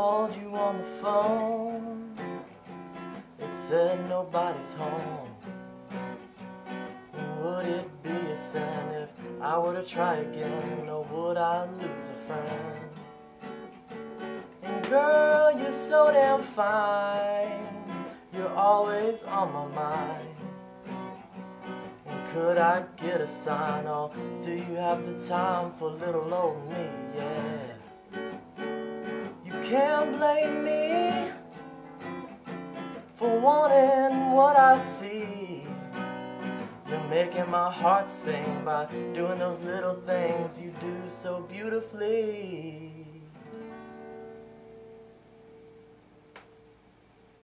called you on the phone. It said nobody's home. Would it be a sin if I were to try again? Or would I lose a friend? And girl, you're so damn fine. You're always on my mind. And could I get a sign? Or do you have the time for little old me? Yeah. Can't blame me for wanting what I see. You're making my heart sing by doing those little things you do so beautifully.